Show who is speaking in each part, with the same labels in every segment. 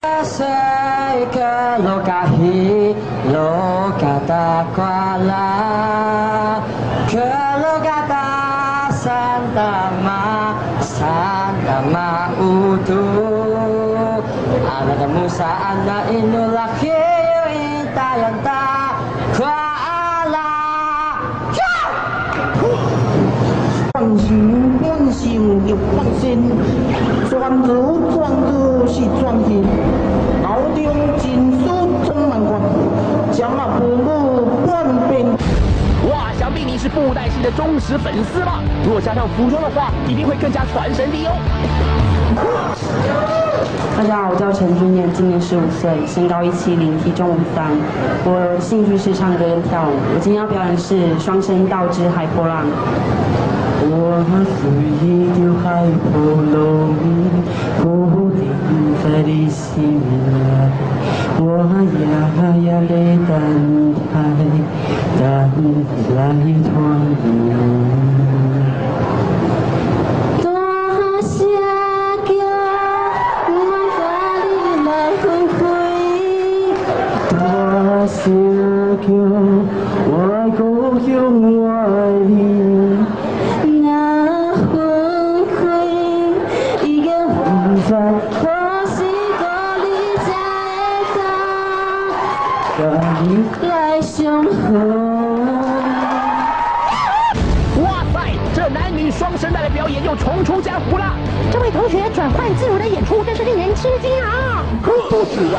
Speaker 1: Seka lokahi lokata kuala Kelokata santa ma santa ma utu Anada Musa anda inulahi itayanta kuala
Speaker 2: Quang dữ quang diệu nghiệp quang sinh Quang dữ quang
Speaker 3: dữ si quang diệu 是布袋戏的忠实粉丝了。如果加上服装的话，一定会更加传神的哦。
Speaker 4: 大家好，我叫陈君念，今年十五岁，身高一七零，体重五三。我兴趣是唱歌跟跳舞。我今天要表演是双声道之海波浪。
Speaker 1: 我随着海波浪，不停在你心内。我呀呀的等待，等你
Speaker 5: 我
Speaker 1: 爱故乡的酒，
Speaker 5: 那黄土一个
Speaker 1: 红在，
Speaker 5: 都是我的
Speaker 1: 家乡，
Speaker 5: 让你来守护。
Speaker 3: 哇塞，这男女双声带的表演又重出江湖了。
Speaker 6: 这位同学转换自如的演出真是令人吃惊啊！
Speaker 3: 不是呀。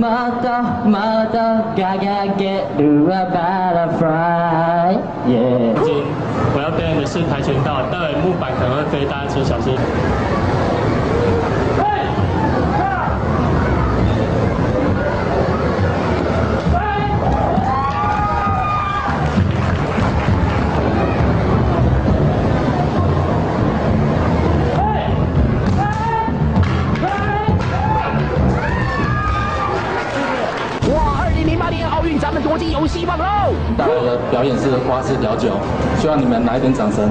Speaker 1: もっともっと掲げるわバラフライ、yeah
Speaker 7: 今我要表演的是跆拳道，待会木板可能会飞，大家请小心。
Speaker 8: 表演是花式调酒，希望你们来一点掌声。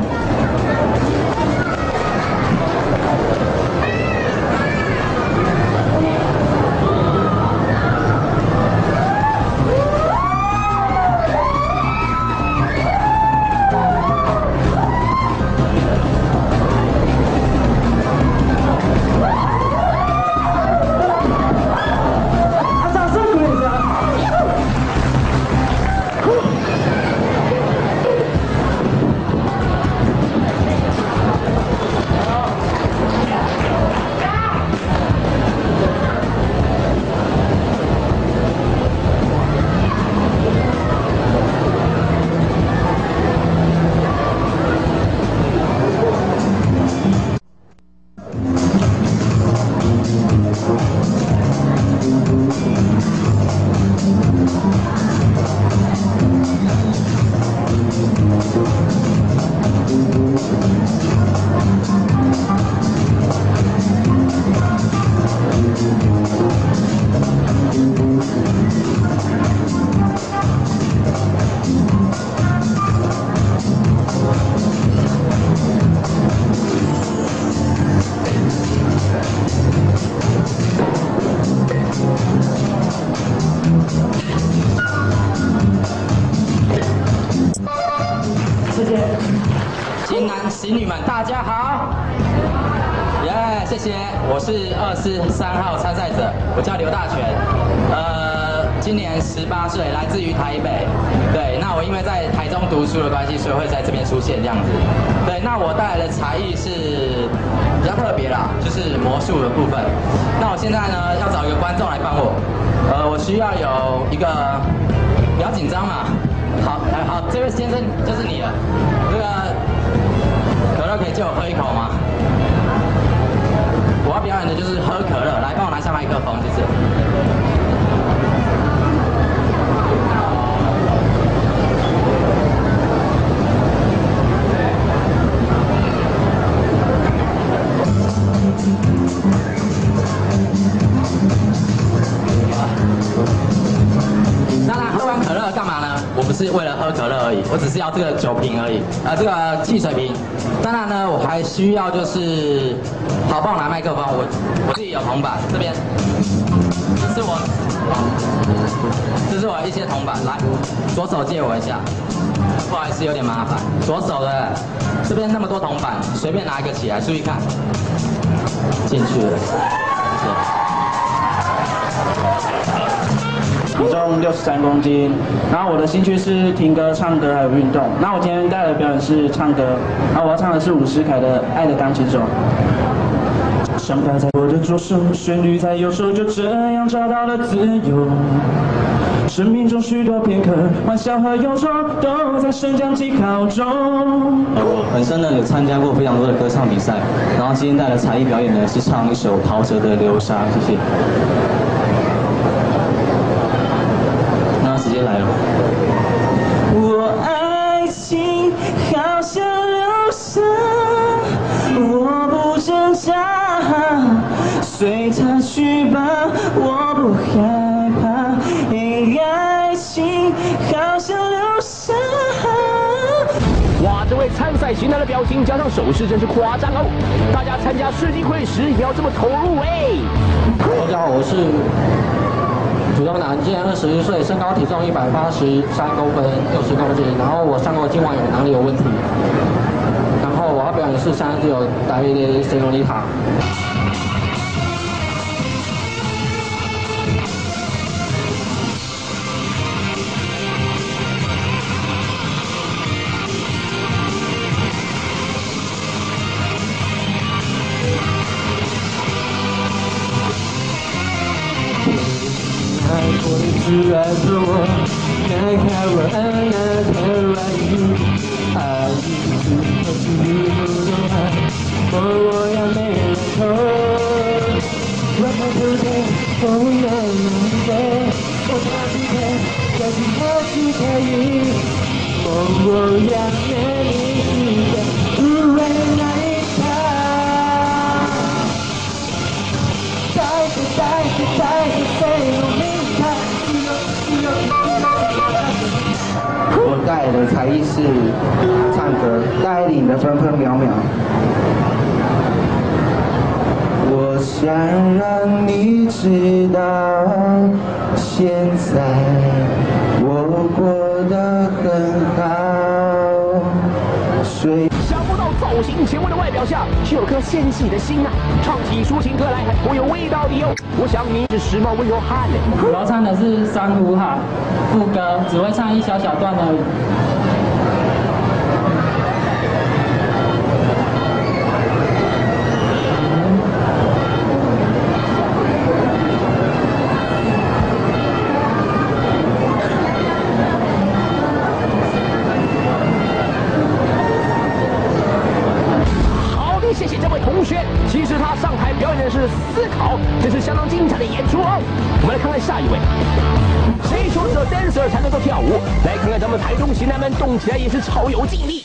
Speaker 1: 们，大家好，耶、谢谢，我是二四三号参赛者，我叫刘大全，呃，今年十八岁，来自于台北，对，那我因为在台中读书的关系，所以会在这边出现这样子，对，那我带来的才艺是比较特别啦，就是魔术的部分，那我现在呢要找一个观众来帮我，呃，我需要有一个，不要紧张嘛。好，来好，这位先生就是你了。这个可乐可以借我喝一口吗？我要表演的就是喝可乐，来帮我拿下麦克风，谢谢。我只是要这个酒瓶而已，啊，这个汽水瓶。当然呢，我还需要就是，好，帮我拿麦克风，我我自己有铜板，这边。这是我，这是我一些铜板，来，左手借我一下，不好意思，有点麻烦，左手的这边那么多铜板，随便拿一个起来，注意看，进去了，谢
Speaker 2: 六十三公斤，然后我的兴趣是听歌、唱歌还有运动。那我今天带来的表演是唱歌，然后我要唱的是伍思凯的《爱的钢琴手》。伤疤在我的左手，旋律在右手，就这样找到了自由。生命中许多片刻，欢笑和忧愁都在升降机考中。
Speaker 9: 我本身呢有参加过非常多的歌唱比赛，然后今天带来才艺表演呢是唱一首陶喆的《流沙》，谢谢。
Speaker 2: 好像流沙，我不挣扎，随它去吧，我不害怕。因爱情好像流沙。
Speaker 3: 哇，这位参赛型男的表情加上手势真是夸张哦！大家参加世纪会时也要这么投入哎。
Speaker 10: 大家好，我是主动男，今年二十一岁，身高体重一百八十三公分，六十公斤。然后我上过今晚有哪里有问题？然后我要表演的是现在就有达维的塞罗尼塔。
Speaker 2: 要没你是唱歌，带领的分分秒秒。我想让你知道，现在我过得很好。虽
Speaker 3: 想不到造型前卫的外表下，却有颗纤细的心啊！唱起抒情歌来还颇有味道的哟。我想你是时髦温柔汉呢。
Speaker 10: 我要唱的是珊瑚海副歌，只会唱一小小段而
Speaker 3: 下一位，谁说只有 dancer 才能够跳舞？来看看咱们台中型男们动起来也是超有劲力。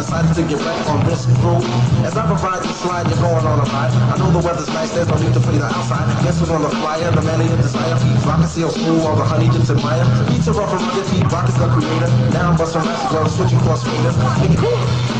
Speaker 11: Decided to get back on this groove. As I provide the slide, you're going on a ride. I know the weather's nice, there's no need to play the outside. Guess who's on the flyer, the man of your desire. Keep rockin' seal school, all the honey dips admire. Each a rough and rugged, keep rockets the creator. Now I'm busting raps, well, switching cross fingers.